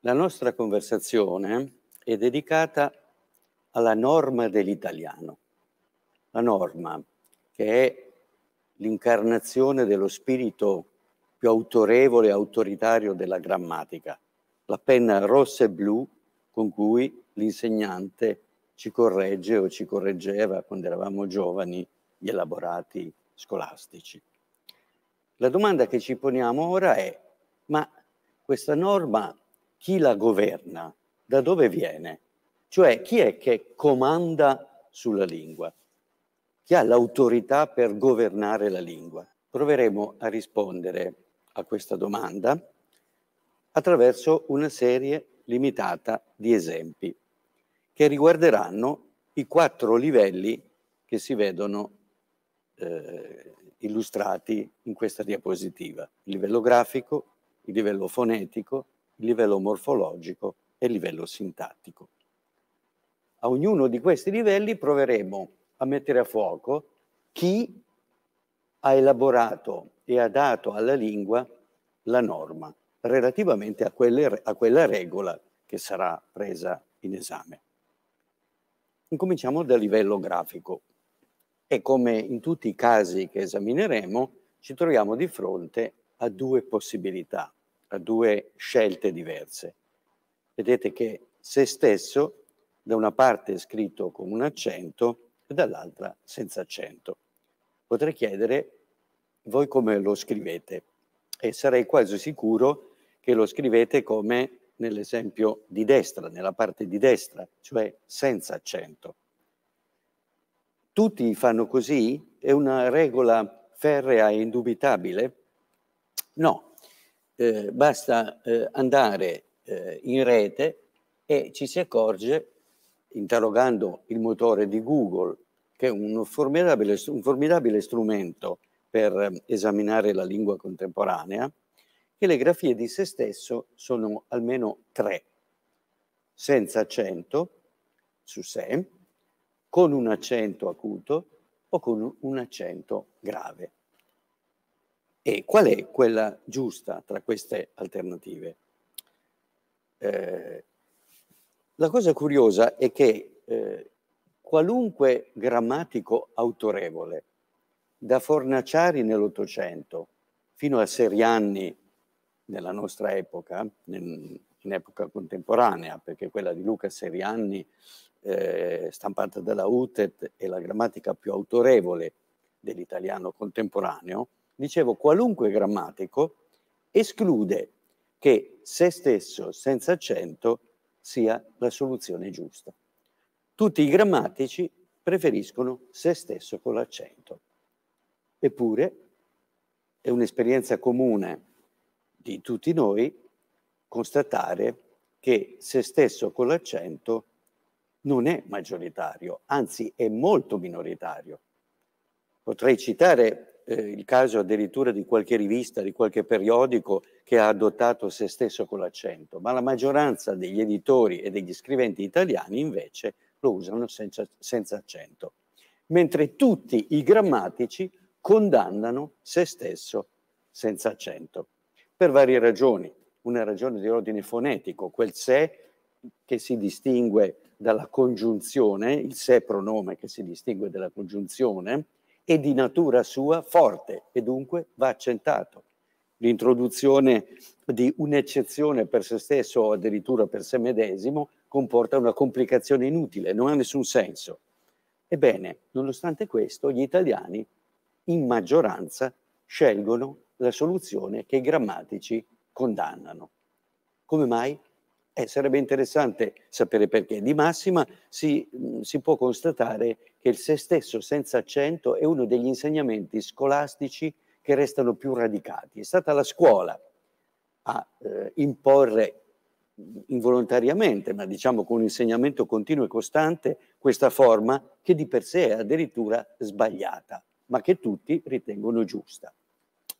La nostra conversazione è dedicata alla norma dell'italiano. La norma che è l'incarnazione dello spirito più autorevole e autoritario della grammatica, la penna rossa e blu con cui l'insegnante ci corregge o ci correggeva quando eravamo giovani gli elaborati scolastici. La domanda che ci poniamo ora è, ma questa norma chi la governa, da dove viene? Cioè chi è che comanda sulla lingua? Chi ha l'autorità per governare la lingua? Proveremo a rispondere a questa domanda attraverso una serie limitata di esempi che riguarderanno i quattro livelli che si vedono eh, illustrati in questa diapositiva. Il livello grafico, il livello fonetico, livello morfologico e livello sintattico. A ognuno di questi livelli proveremo a mettere a fuoco chi ha elaborato e ha dato alla lingua la norma relativamente a, quelle, a quella regola che sarà presa in esame. Incominciamo dal livello grafico e come in tutti i casi che esamineremo ci troviamo di fronte a due possibilità a due scelte diverse. Vedete che se stesso da una parte è scritto con un accento e dall'altra senza accento. Potrei chiedere voi come lo scrivete e sarei quasi sicuro che lo scrivete come nell'esempio di destra, nella parte di destra, cioè senza accento. Tutti fanno così? È una regola ferrea e indubitabile? No, eh, basta eh, andare eh, in rete e ci si accorge, interrogando il motore di Google, che è un formidabile, un formidabile strumento per eh, esaminare la lingua contemporanea, che le grafie di se stesso sono almeno tre, senza accento su sé, con un accento acuto o con un accento grave. E qual è quella giusta tra queste alternative? Eh, la cosa curiosa è che eh, qualunque grammatico autorevole, da Fornaciari nell'Ottocento fino a Serianni nella nostra epoca, in, in epoca contemporanea, perché quella di Luca Serianni, eh, stampata dalla UTET, è la grammatica più autorevole dell'italiano contemporaneo, dicevo, qualunque grammatico esclude che se stesso senza accento sia la soluzione giusta. Tutti i grammatici preferiscono se stesso con l'accento. Eppure è un'esperienza comune di tutti noi constatare che se stesso con l'accento non è maggioritario, anzi è molto minoritario. Potrei citare eh, il caso addirittura di qualche rivista, di qualche periodico che ha adottato se stesso con l'accento, ma la maggioranza degli editori e degli scriventi italiani invece lo usano senza, senza accento, mentre tutti i grammatici condannano se stesso senza accento, per varie ragioni. Una ragione di ordine fonetico, quel se che si distingue dalla congiunzione, il se pronome che si distingue dalla congiunzione, è di natura sua forte e dunque va accentato. L'introduzione di un'eccezione per se stesso o addirittura per se medesimo comporta una complicazione inutile, non ha nessun senso. Ebbene, nonostante questo, gli italiani in maggioranza scelgono la soluzione che i grammatici condannano. Come mai? Eh, sarebbe interessante sapere perché. Di massima si, si, può constatare che il se stesso senza accento è uno degli insegnamenti scolastici che restano più radicati. È stata la scuola a eh, imporre involontariamente, ma diciamo con un insegnamento continuo e costante, questa forma che di per sé è addirittura sbagliata, ma che tutti ritengono giusta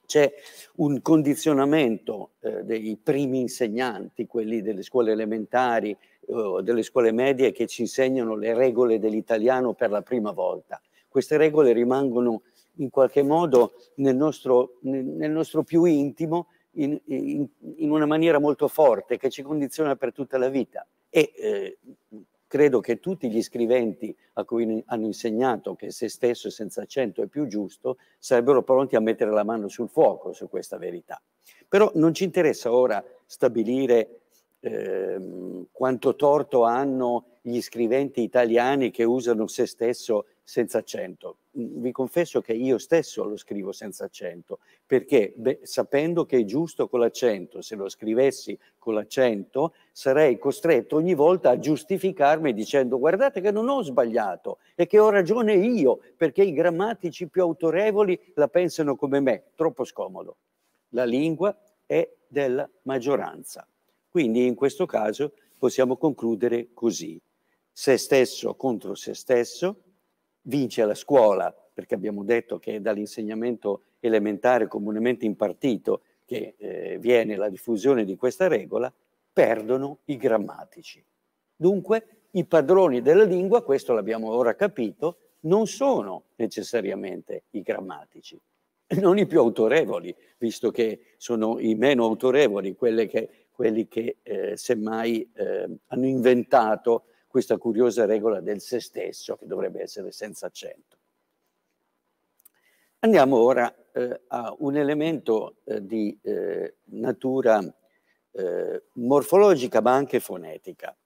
c'è un condizionamento eh, dei primi insegnanti, quelli delle scuole elementari eh, o delle scuole medie che ci insegnano le regole dell'italiano per la prima volta. Queste regole rimangono in qualche modo nel nostro, nel nostro più intimo in, in, in, una maniera molto forte che ci condiziona per tutta la vita. E eh, credo che tutti gli scriventi a cui hanno insegnato che se stesso senza accento è più giusto sarebbero pronti a mettere la mano sul fuoco su questa verità. Però non ci interessa ora stabilire eh, quanto torto hanno gli scriventi italiani che usano se stesso senza accento. Vi confesso che io stesso lo scrivo senza accento, perché beh, sapendo che è giusto con l'accento, se lo scrivessi con l'accento, sarei costretto ogni volta a giustificarmi dicendo guardate che non ho sbagliato e che ho ragione io, perché i grammatici più autorevoli la pensano come me. Troppo scomodo. La lingua è della maggioranza. Quindi in questo caso possiamo concludere così. Se stesso contro se stesso, vince la scuola, perché abbiamo detto che è dall'insegnamento elementare comunemente impartito che eh, viene la diffusione di questa regola, perdono i grammatici. Dunque i padroni della lingua, questo l'abbiamo ora capito, non sono necessariamente i grammatici, non i più autorevoli, visto che sono i meno autorevoli che, quelli che eh, semmai eh, hanno inventato questa curiosa regola del se stesso, che dovrebbe essere senza accento. Andiamo ora eh, a un elemento eh, di eh, natura eh, morfologica ma anche fonetica,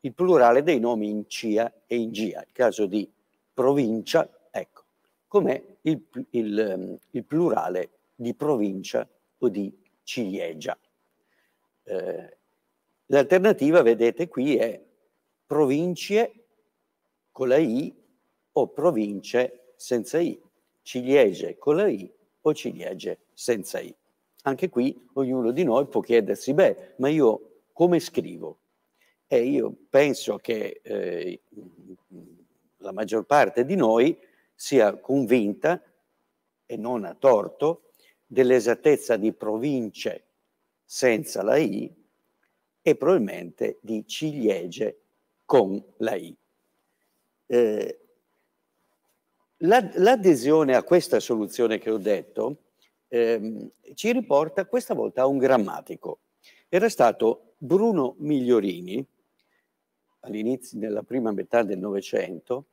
il plurale dei nomi in cia e in gia, il caso di provincia, ecco, com'è il, il, ehm, il, plurale di provincia o di ciliegia. Eh, l'alternativa, vedete qui, è province con la I o province senza I, ciliegie con la I o ciliegie senza I. Anche qui ognuno di noi può chiedersi, beh, ma io come scrivo? E io penso che eh, la maggior parte di noi sia convinta, e non a torto, dell'esattezza di province senza la I e probabilmente di ciliegie con la I. Eh, l'adesione a questa soluzione che ho detto ehm, ci riporta questa volta a un grammatico. Era stato Bruno Migliorini, all'inizio, nella prima metà del Novecento,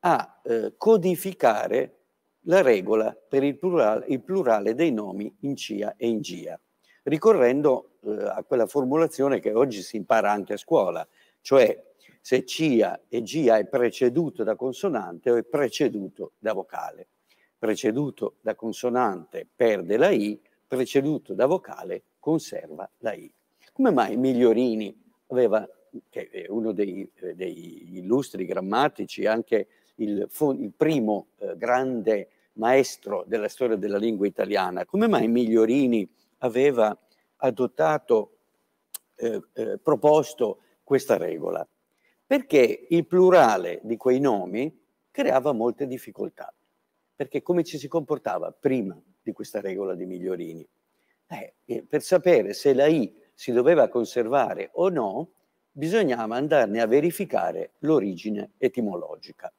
a eh, codificare la regola per il plurale, il plurale, dei nomi in cia e in gia, ricorrendo eh, a quella formulazione che oggi si impara anche a scuola, cioè se cia e gia è preceduto da consonante o è preceduto da vocale. Preceduto da consonante perde la i, preceduto da vocale conserva la i. Come mai Migliorini aveva, che è uno dei, degli illustri grammatici, anche il, il primo eh, grande maestro della storia della lingua italiana, come mai Migliorini aveva adottato, eh, eh, proposto questa regola? Perché il plurale di quei nomi creava molte difficoltà. Perché come ci si comportava prima di questa regola di Migliorini? Eh, per sapere se la I si doveva conservare o no, bisognava andarne a verificare l'origine etimologica.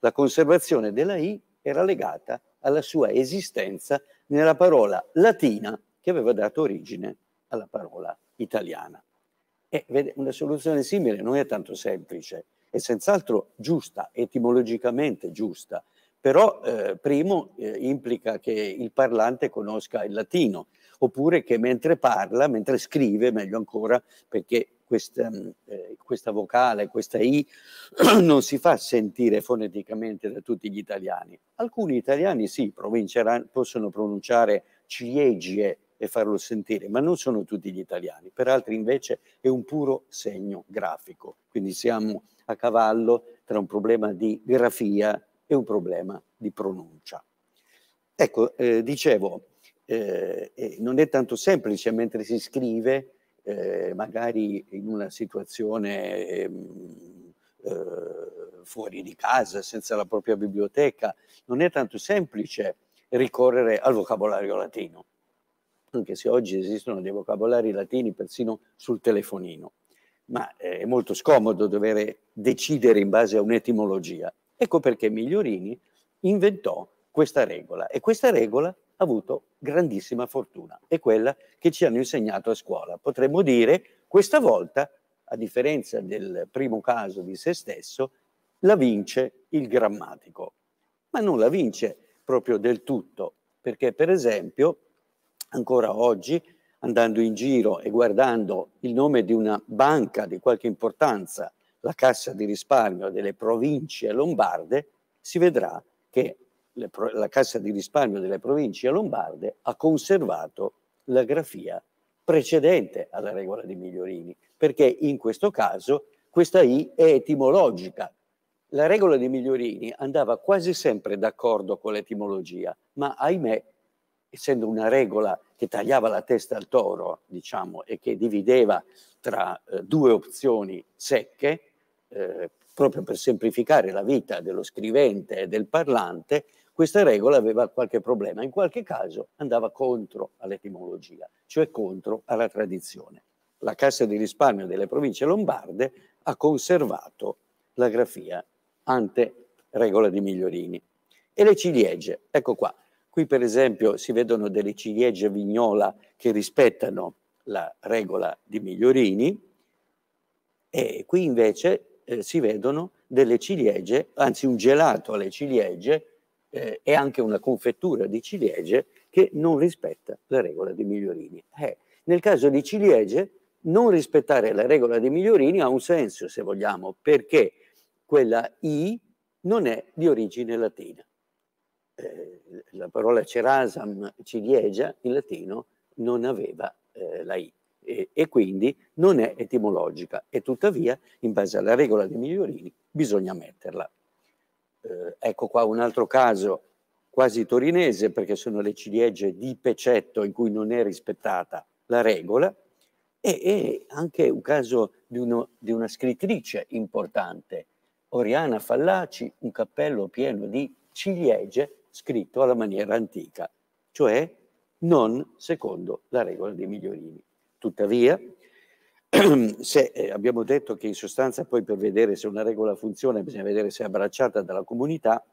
La conservazione della I era legata alla sua esistenza nella parola latina che aveva dato origine alla parola italiana. E vede, una soluzione simile non è tanto semplice, è senz'altro giusta, etimologicamente giusta, però eh, primo eh, implica che il parlante conosca il latino, oppure che mentre parla, mentre scrive, meglio ancora, perché questa, eh, questa vocale, questa I, non si fa sentire foneticamente da tutti gli italiani. Alcuni italiani sì, possono pronunciare ciliegie e farlo sentire, ma non sono tutti gli italiani, per altri invece è un puro segno grafico, quindi siamo a cavallo tra un problema di grafia e un problema di pronuncia. Ecco, eh, dicevo, eh, eh, non è tanto semplice mentre si scrive, eh, magari in una situazione ehm, eh, fuori di casa, senza la propria biblioteca, non è tanto semplice ricorrere al vocabolario latino anche se oggi esistono dei vocabolari latini persino sul telefonino, ma eh, è molto scomodo dover decidere in base a un'etimologia. Ecco perché Migliorini inventò questa regola e questa regola avuto grandissima fortuna, è quella che ci hanno insegnato a scuola. Potremmo dire, questa volta, a differenza del primo caso di se stesso, la vince il grammatico, ma non la vince proprio del tutto, perché per esempio, ancora oggi, andando in giro e guardando il nome di una banca di qualche importanza, la Cassa di risparmio delle province lombarde, si vedrà che le, la Cassa di risparmio delle province lombarde ha conservato la grafia precedente alla regola di Migliorini, perché in questo caso questa I è etimologica. La regola di Migliorini andava quasi sempre d'accordo con l'etimologia, ma ahimè, essendo una regola che tagliava la testa al toro, diciamo, e che divideva tra eh, due opzioni secche, eh, proprio per semplificare la vita dello scrivente e del parlante, questa regola aveva qualche problema, in qualche caso andava contro all'etimologia, cioè contro alla tradizione. La Cassa di risparmio delle province lombarde ha conservato la grafia ante regola di Migliorini. E le ciliegie, ecco qua, qui per esempio si vedono delle ciliegie vignola che rispettano la regola di Migliorini e qui invece eh, si vedono delle ciliegie, anzi un gelato alle ciliegie eh, e anche una confettura di ciliegie che non rispetta la regola di Migliorini. Eh, nel caso di ciliegie, non rispettare la regola di Migliorini ha un senso, se vogliamo, perché quella I non è di origine latina. Eh, la parola cerasam ciliegia in latino non aveva eh, la I. E, e, quindi non è etimologica. E tuttavia in base alla regola di Migliorini bisogna metterla. Eh, ecco qua un altro caso quasi torinese perché sono le ciliegie di Pecetto in cui non è rispettata la regola e, e anche un caso di, uno, di, una scrittrice importante, Oriana Fallaci, un cappello pieno di ciliegie scritto alla maniera antica, cioè non secondo la regola dei migliorini. Tuttavia, se eh, abbiamo detto che in sostanza poi per vedere se una regola funziona bisogna vedere se è abbracciata dalla comunità,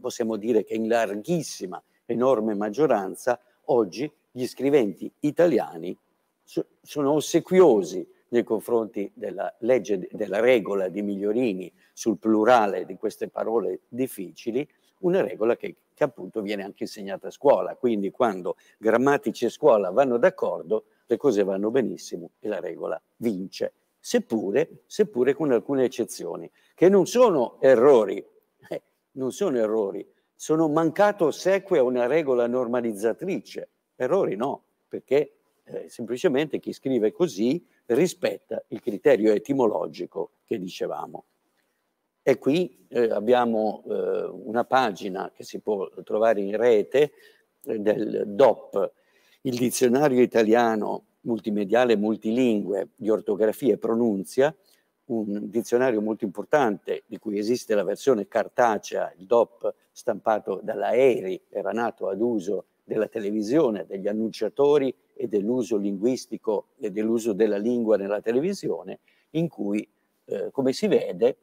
possiamo dire che in larghissima, enorme maggioranza oggi gli scriventi italiani so, sono ossequiosi nei confronti della legge, della regola di Migliorini sul plurale di queste parole difficili, una regola che, che appunto viene anche insegnata a scuola. Quindi quando grammatici e scuola vanno d'accordo, le cose vanno benissimo e la regola vince, seppure, seppure con alcune eccezioni, che non sono errori, eh, non sono errori, sono mancato ossequio a una regola normalizzatrice. Errori no, perché eh, semplicemente chi scrive così rispetta il criterio etimologico che dicevamo. E qui eh, abbiamo eh, una pagina che si può trovare in rete eh, del DOP, il dizionario italiano multimediale multilingue di ortografia e pronunzia, un dizionario molto importante di cui esiste la versione cartacea, il DOP stampato dalla ERI, era nato ad uso della televisione, degli annunciatori e dell'uso linguistico e dell'uso della lingua nella televisione, in cui, eh, come si vede,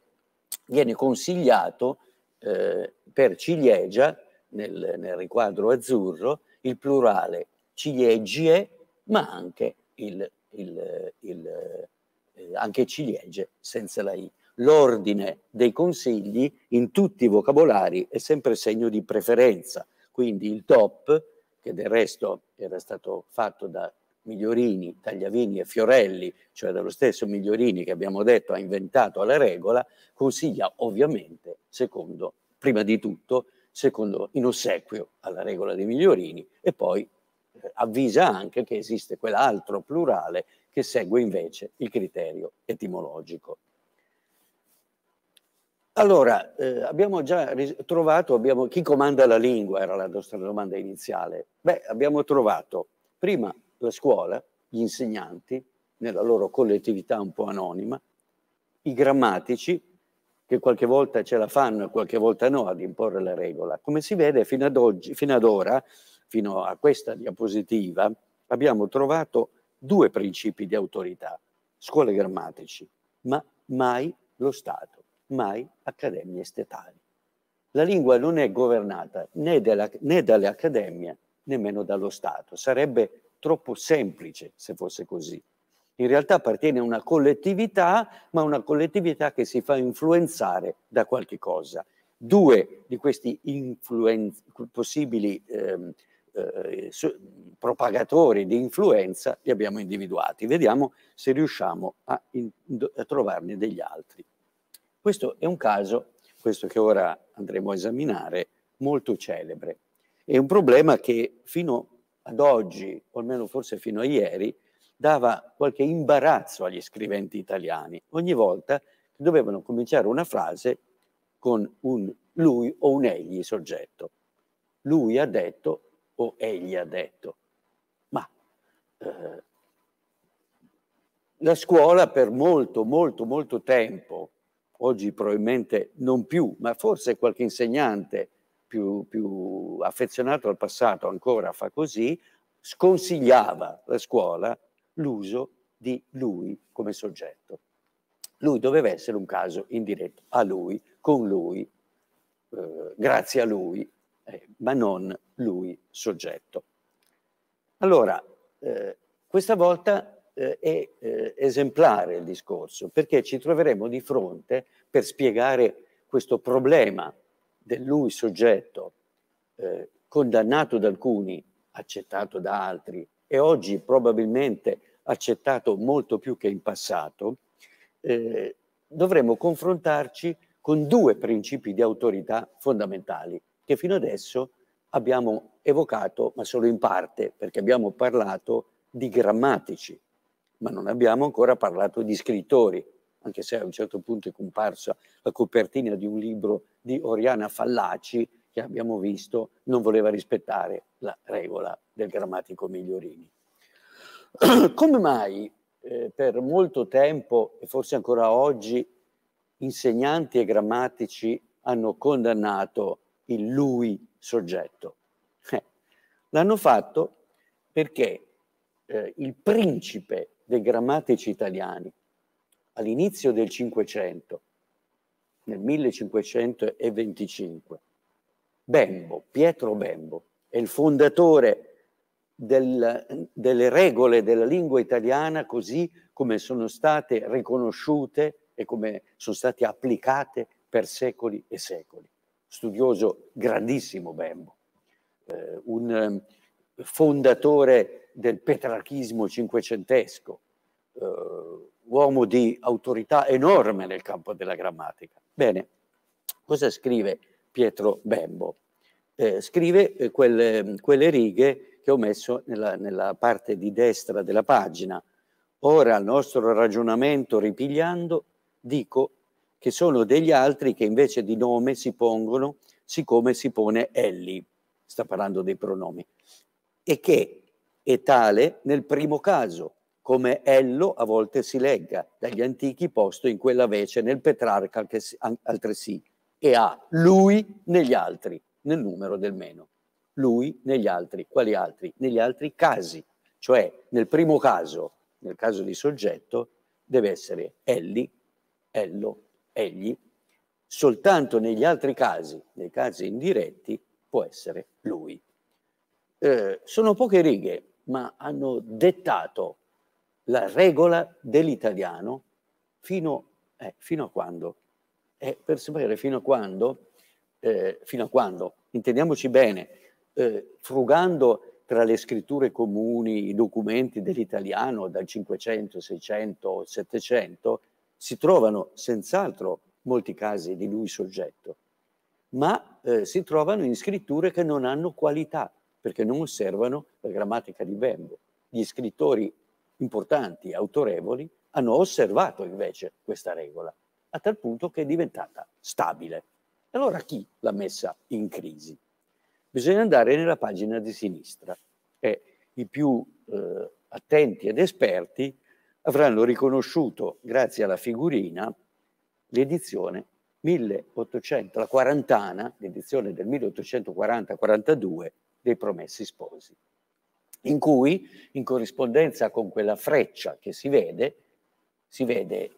viene consigliato eh, per ciliegia, nel, nel riquadro azzurro, il plurale ciliegie, ma anche, il, il, il, eh, anche ciliegie senza la I. L'ordine dei consigli in tutti i vocabolari è sempre segno di preferenza, quindi il top, che del resto era stato fatto da Migliorini, Tagliavini e Fiorelli, cioè dallo stesso Migliorini che abbiamo detto ha inventato la regola, consiglia ovviamente, secondo, prima di tutto, secondo in ossequio alla regola dei Migliorini e poi avvisa anche che esiste quell'altro plurale che segue invece il criterio etimologico. Allora, eh, abbiamo già trovato, abbiamo, chi comanda la lingua era la nostra domanda iniziale. Beh, abbiamo trovato prima la scuola, gli insegnanti, nella loro collettività un po' anonima, i grammatici, che qualche volta ce la fanno e qualche volta no ad imporre la regola. Come si vede, fino ad, oggi, fino ad ora fino a questa diapositiva, abbiamo trovato due principi di autorità, scuole grammatici, ma mai lo Stato, mai accademie statali. La lingua non è governata né, della, né dalle accademie nemmeno dallo Stato. Sarebbe troppo semplice se fosse così. In realtà appartiene a una collettività, ma una collettività che si fa influenzare da qualche cosa. Due di questi possibili eh, eh, propagatori di influenza li abbiamo individuati. Vediamo se riusciamo a, in, a trovarne degli altri. Questo è un caso, questo che ora andremo a esaminare, molto celebre. È un problema che fino ad oggi, o almeno forse fino a ieri, dava qualche imbarazzo agli scriventi italiani. Ogni volta dovevano cominciare una frase con un lui o un egli soggetto. Lui ha detto o egli ha detto. Ma eh, la scuola per molto, molto, molto tempo, oggi probabilmente non più, ma forse qualche insegnante più, più affezionato al passato ancora fa così, sconsigliava la scuola l'uso di lui come soggetto. Lui doveva essere un caso indiretto, a lui, con lui, eh, grazie a lui, eh, ma non lui soggetto. Allora, eh, questa volta eh, è eh, esemplare il discorso, perché ci troveremo di fronte, per spiegare questo problema del lui soggetto, eh, condannato da alcuni, accettato da altri e oggi probabilmente accettato molto più che in passato, eh, dovremmo confrontarci con due principi di autorità fondamentali che fino adesso abbiamo evocato, ma solo in parte, perché abbiamo parlato di grammatici, ma non abbiamo ancora parlato di scrittori, anche se a un certo punto è comparsa la copertina di un libro di Oriana Fallaci, che abbiamo visto non voleva rispettare la regola del grammatico Migliorini. Come mai eh, per molto tempo, e forse ancora oggi, insegnanti e grammatici hanno condannato il lui soggetto? Eh, l'hanno fatto perché eh, il principe dei grammatici italiani all'inizio del Cinquecento, nel 1525, Bembo, Pietro Bembo, è il fondatore del, delle regole della lingua italiana così come sono state riconosciute e come sono state applicate per secoli e secoli. Studioso grandissimo Bembo, eh, un um, fondatore del petrarchismo cinquecentesco, eh, uomo di autorità enorme nel campo della grammatica. Bene, cosa scrive Pietro Bembo? Eh, scrive eh, quelle, quelle righe che ho messo nella, nella parte di destra della pagina. Ora al nostro ragionamento ripigliando dico che sono degli altri che invece di nome si pongono siccome si pone Elli, sta parlando dei pronomi, e che è tale nel primo caso, come Ello a volte si legga dagli antichi posto in quella vece nel Petrarca altresì, e ha lui negli altri, nel numero del meno lui negli altri. Quali altri? Negli altri casi. Cioè nel primo caso, nel caso di soggetto, deve essere Elli, Ello, Egli. Soltanto negli altri casi, nei casi indiretti, può essere lui. Eh, sono poche righe, ma hanno dettato la regola dell'italiano fino, eh, fino, a quando? Eh, per sapere fino a quando, eh, fino a quando, intendiamoci bene, eh, frugando tra le scritture comuni, i documenti dell'italiano dal 500, 600, 700, si trovano senz'altro molti casi di lui soggetto, ma eh, si trovano in scritture che non hanno qualità, perché non osservano la grammatica di Bembo. Gli scrittori importanti, autorevoli, hanno osservato invece questa regola, a tal punto che è diventata stabile. Allora chi l'ha messa in crisi? bisogna andare nella pagina di sinistra e i più eh, attenti ed esperti avranno riconosciuto, grazie alla figurina, l'edizione 1800, la quarantana, l'edizione del 1840-42 dei Promessi Sposi, in cui, in corrispondenza con quella freccia che si vede, si vede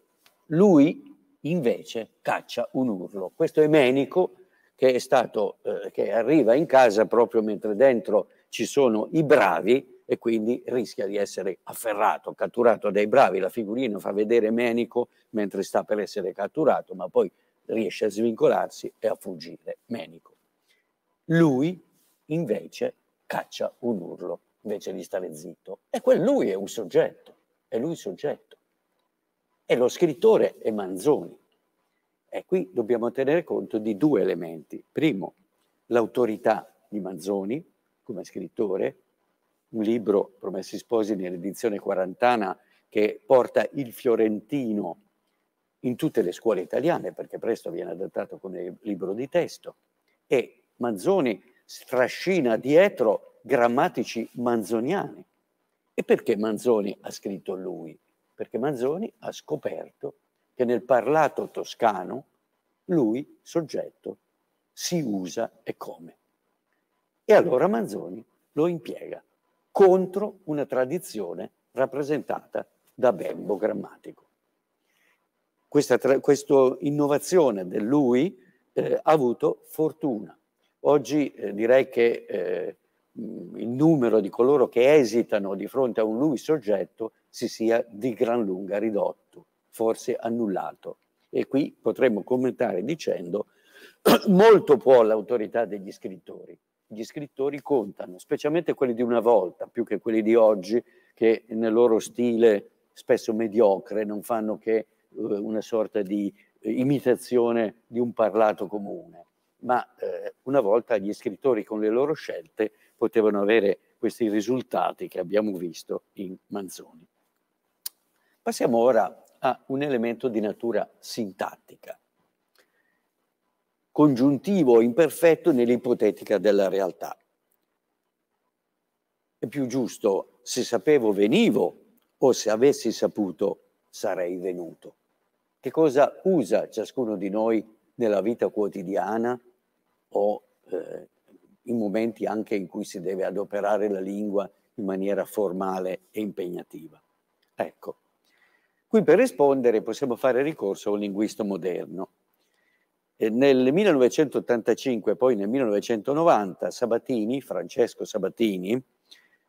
lui invece caccia un urlo. Questo è Menico che, stato, eh, che arriva in casa proprio mentre dentro ci sono i bravi e quindi rischia di essere afferrato, catturato dai bravi. La figurina fa vedere Menico mentre sta per essere catturato, ma poi riesce a svincolarsi e a fuggire Menico. Lui invece caccia un urlo invece di stare zitto. E quel lui è un soggetto, è lui soggetto. E lo scrittore è Manzoni. E qui dobbiamo tenere conto di due elementi. Primo, l'autorità di Manzoni come scrittore, un libro, Promessi Sposi, nell'edizione quarantana, che porta il fiorentino in tutte le scuole italiane, perché presto viene adattato come libro di testo, e Manzoni strascina dietro grammatici manzoniani. E perché Manzoni ha scritto lui? Perché Manzoni ha scoperto che nel parlato toscano lui, soggetto, si usa e come. E allora Manzoni lo impiega contro una tradizione rappresentata da Bembo grammatico. Questa, questa innovazione del lui eh, ha avuto fortuna. Oggi eh, direi che eh, il numero di coloro che esitano di fronte a un lui soggetto si sia di gran lunga ridotto, forse annullato. E qui potremmo commentare dicendo molto può l'autorità degli scrittori. Gli scrittori contano, specialmente quelli di una volta, più che quelli di oggi, che nel loro stile spesso mediocre non fanno che eh, una sorta di eh, imitazione di un parlato comune, ma eh, una volta gli scrittori con le loro scelte potevano avere questi risultati che abbiamo visto in Manzoni. Passiamo ora a un elemento di natura sintattica, congiuntivo imperfetto nell'ipotetica della realtà. È più giusto se sapevo venivo o se avessi saputo sarei venuto. Che cosa usa ciascuno di noi nella vita quotidiana o eh, in momenti anche in cui si deve adoperare la lingua in maniera formale e impegnativa? Ecco, qui per rispondere possiamo fare ricorso a un linguista moderno. E nel 1985 e poi nel 1990 Sabatini, Francesco Sabatini,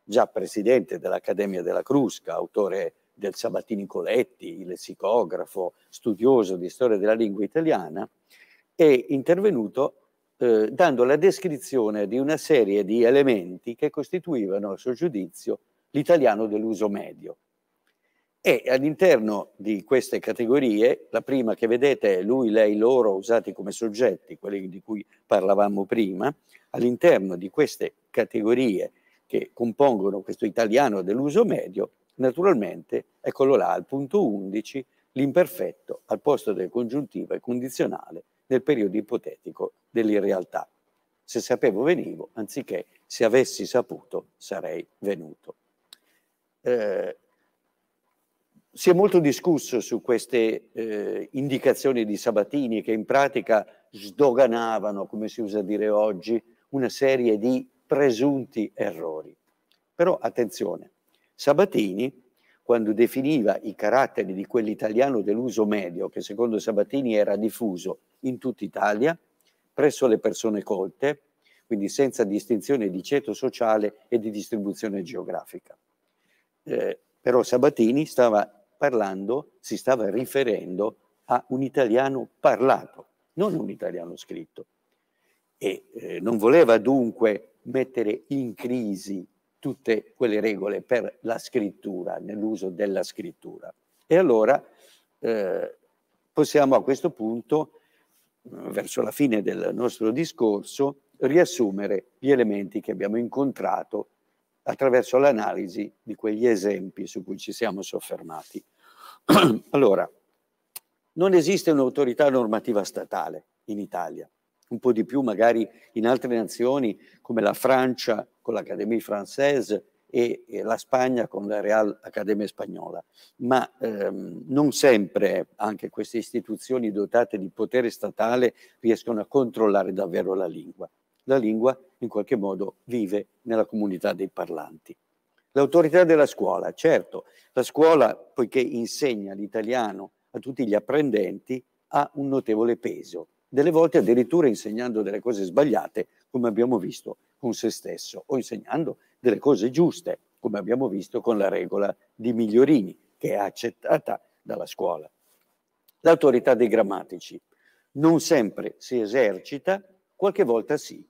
già presidente dell'Accademia della Crusca, autore del Sabatini Coletti, lessicografo, studioso di storia della lingua italiana, è intervenuto eh, dando la descrizione di una serie di elementi che costituivano, a suo giudizio, l'italiano dell'uso medio. E all'interno di queste categorie, la prima che vedete è lui, lei, loro, usati come soggetti, quelli di cui parlavamo prima, all'interno di queste categorie che compongono questo italiano dell'uso medio, naturalmente, eccolo là, al punto 11, l'imperfetto al posto del congiuntivo e condizionale nel periodo ipotetico dell'irrealtà. Se sapevo venivo, anziché se avessi saputo sarei venuto. Eh, si è molto discusso su queste eh, indicazioni di Sabatini che in pratica sdoganavano, come si usa dire oggi, una serie di presunti errori. Però attenzione, Sabatini, quando definiva i caratteri di quell'italiano dell'uso medio, che secondo Sabatini era diffuso in tutta Italia, presso le persone colte, quindi senza distinzione di ceto sociale e di distribuzione geografica. Eh, però Sabatini stava parlando, si stava riferendo a un italiano parlato, non un italiano scritto. E eh, non voleva dunque mettere in crisi tutte quelle regole per la scrittura, nell'uso della scrittura. E allora eh, possiamo a questo punto, verso la fine del nostro discorso, riassumere gli elementi che abbiamo incontrato attraverso l'analisi di quegli esempi su cui ci siamo soffermati. allora, non esiste un'autorità normativa statale in Italia un po' di più magari in altre nazioni come la Francia con l'Académie Française e, e, la Spagna con la Real Accademia Spagnola, ma ehm, non sempre anche queste istituzioni dotate di potere statale riescono a controllare davvero la lingua. La lingua in qualche modo vive nella comunità dei parlanti. L'autorità della scuola, certo, la scuola, poiché insegna l'italiano a tutti gli apprendenti, ha un notevole peso delle volte addirittura insegnando delle cose sbagliate, come abbiamo visto con se stesso o insegnando delle cose giuste, come abbiamo visto con la regola di Migliorini, che è accettata dalla scuola. L'autorità dei grammatici non sempre si esercita, qualche volta sì.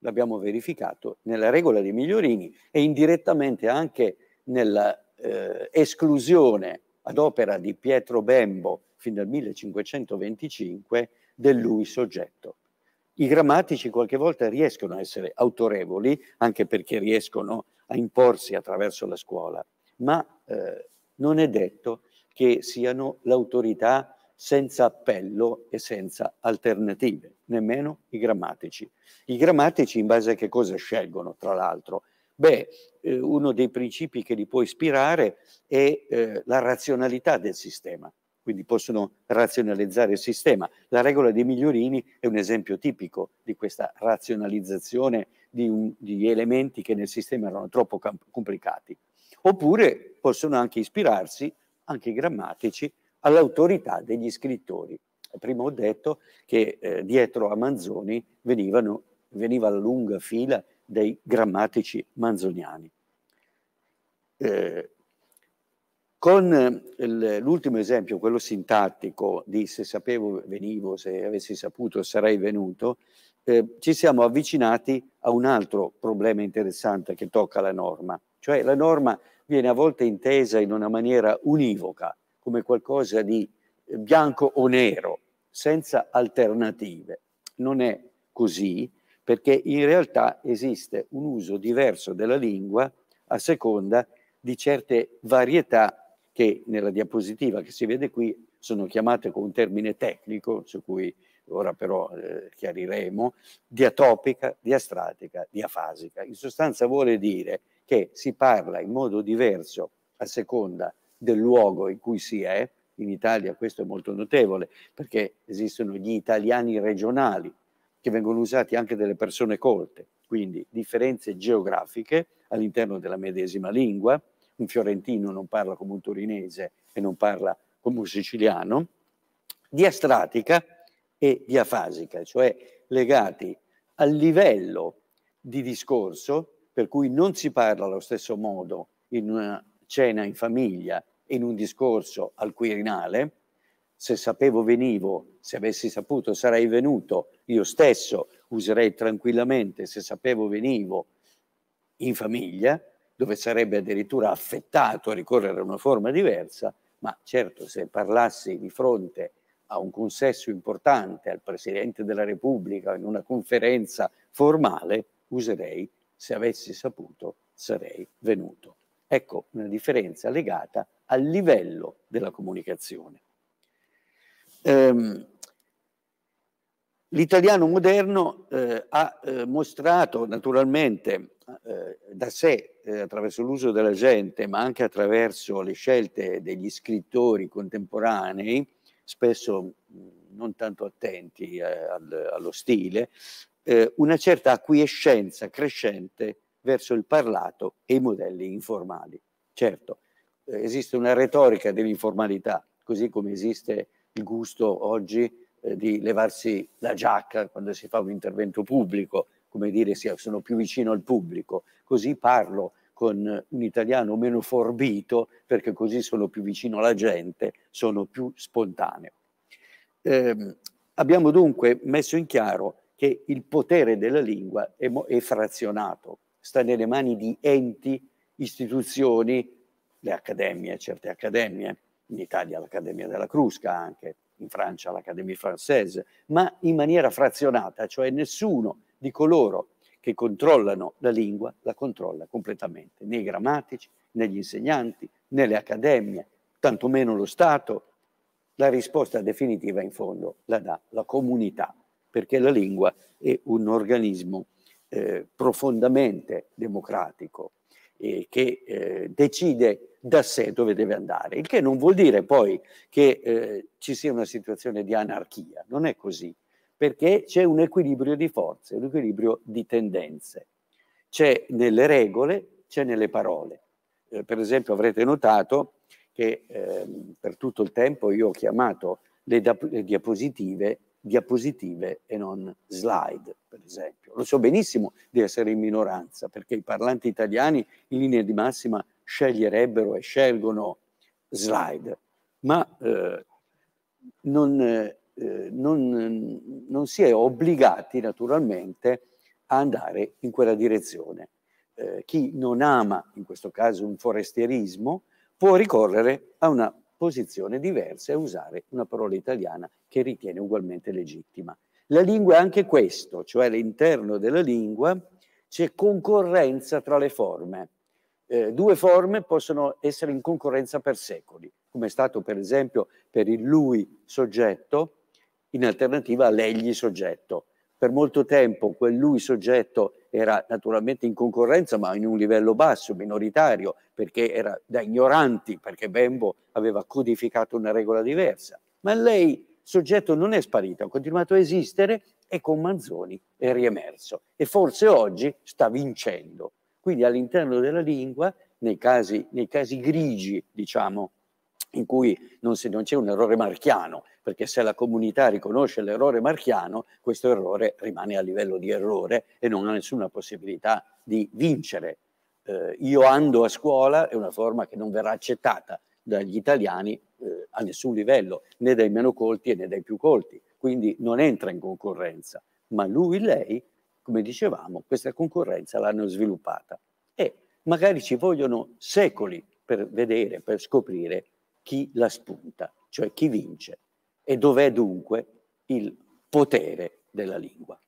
L'abbiamo verificato nella regola di Migliorini e indirettamente anche nella eh, esclusione ad opera di Pietro Bembo fin dal 1525 del lui soggetto. I grammatici qualche volta riescono a essere autorevoli, anche perché riescono a imporsi attraverso la scuola, ma eh, non è detto che siano l'autorità senza appello e senza alternative, nemmeno i grammatici. I grammatici in base a che cosa scelgono, tra l'altro? Beh, eh, uno dei principi che li può ispirare è eh, la razionalità del sistema, quindi possono razionalizzare il sistema. La regola dei migliorini è un esempio tipico di questa razionalizzazione di, un, di elementi che nel sistema erano troppo complicati. Oppure possono anche ispirarsi, anche i grammatici, all'autorità degli scrittori. Prima ho detto che eh, dietro a Manzoni venivano, veniva la lunga fila dei grammatici manzoniani. Eh, con l'ultimo esempio, quello sintattico di se sapevo venivo, se avessi saputo sarei venuto, eh, ci siamo avvicinati a un altro problema interessante che tocca la norma, cioè la norma viene a volte intesa in una maniera univoca, come qualcosa di bianco o nero, senza alternative. Non è così, perché in realtà esiste un uso diverso della lingua a seconda di certe varietà che nella diapositiva che si vede qui sono chiamate con un termine tecnico, su cui ora però eh, chiariremo, diatopica, diastratica, diafasica. In sostanza vuole dire che si parla in modo diverso a seconda del luogo in cui si è, in Italia questo è molto notevole perché esistono gli italiani regionali che vengono usati anche dalle persone colte, quindi differenze geografiche all'interno della medesima lingua, un fiorentino non parla come un torinese e non parla come un siciliano, diastratica e diafasica, cioè legati al livello di discorso per cui non si parla allo stesso modo in una cena in famiglia in un discorso al Quirinale, se sapevo venivo, se avessi saputo sarei venuto, io stesso userei tranquillamente. Se sapevo venivo in famiglia, dove sarebbe addirittura affettato a ricorrere a una forma diversa, ma certo se parlassi di fronte a un consesso importante, al Presidente della Repubblica, in una conferenza formale, userei se avessi saputo sarei venuto. Ecco una differenza legata al livello della comunicazione. Ehm, L'italiano moderno eh, ha eh, mostrato naturalmente eh, da sé, eh, attraverso l'uso della gente, ma anche attraverso le scelte degli scrittori contemporanei, spesso non tanto attenti eh, al, allo stile, eh, una certa acquiescenza crescente verso il parlato e i modelli informali. Certo, esiste una retorica dell'informalità, così come esiste il gusto oggi eh, di levarsi la giacca quando si fa un intervento pubblico, come dire sono più vicino al pubblico, così parlo con un italiano meno forbito perché così sono più vicino alla gente, sono più spontaneo. Eh, abbiamo dunque messo in chiaro che il potere della lingua è, è frazionato, sta nelle mani di enti, istituzioni, le accademie, certe accademie, in Italia l'Accademia della Crusca anche, in Francia l'Accademia Française, ma in maniera frazionata, cioè nessuno di coloro che controllano la lingua la controlla completamente, né i grammatici, né gli insegnanti, né le accademie, tantomeno lo Stato. La risposta definitiva in fondo la dà la comunità, perché la lingua è un organismo eh, profondamente democratico eh, che eh, decide da sé dove deve andare, il che non vuol dire poi che eh, ci sia una situazione di anarchia, non è così, perché c'è un equilibrio di forze, un equilibrio di tendenze. C'è nelle regole, c'è nelle parole. Eh, per esempio avrete notato che ehm, per tutto il tempo io ho chiamato le, le diapositive diapositive e non slide, per esempio. Lo so benissimo di essere in minoranza, perché i parlanti italiani in linea di massima sceglierebbero e scelgono slide, ma eh, non, eh, non, non, si è obbligati naturalmente a andare in quella direzione. Eh, chi non ama, in questo caso, un forestierismo, può ricorrere a una posizione diversa e usare una parola italiana che ritiene ugualmente legittima. La lingua è anche questo, cioè all'interno della lingua c'è concorrenza tra le forme. Eh, due forme possono essere in concorrenza per secoli, come è stato per esempio per il lui soggetto in alternativa a l'egli soggetto. Per molto tempo quel lui soggetto era naturalmente in concorrenza, ma in un livello basso, minoritario, perché era da ignoranti, perché Bembo aveva codificato una regola diversa. Ma lei, soggetto, non è sparito, ha continuato a esistere e con Manzoni è riemerso. E forse oggi sta vincendo. Quindi all'interno della lingua, nei casi, nei casi grigi, diciamo, in cui non, non c'è un errore marchiano, perché se la comunità riconosce l'errore marchiano, questo errore rimane a livello di errore e non ha nessuna possibilità di vincere. Eh, io ando a scuola è una forma che non verrà accettata dagli italiani eh, a nessun livello, né dai meno colti né dai più colti, quindi non entra in concorrenza. Ma lui, lei, come dicevamo, questa concorrenza l'hanno sviluppata e magari ci vogliono secoli per vedere, per scoprire chi la spunta, cioè chi vince. E dov'è dunque il potere della lingua?